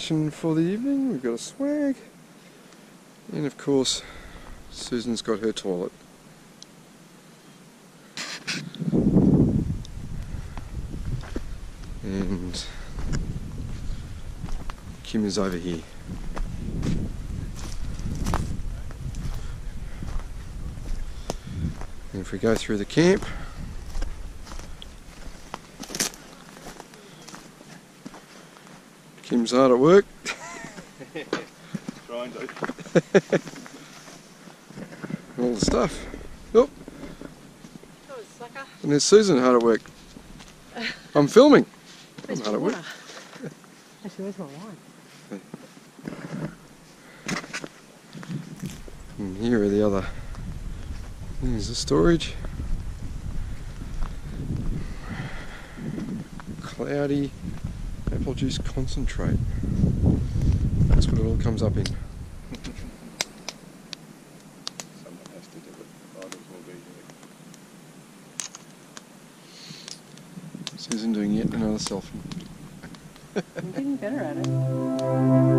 accommodation for the evening. We've got a swag. And of course, Susan's got her toilet. And Kym is over here. And if we go through the camp, Kym's hard at work. Trying to. All the stuff. Oh, Oh, and there's Susan hard at work. I'm filming. Where's hard at work. Actually, where's my wine? And here are the other. Here's the storage. Cloudy apple juice concentrate. That's what it all comes up in. Someone has to do it. Might as be you. Susan doing yet another selfie. I'm getting better at it.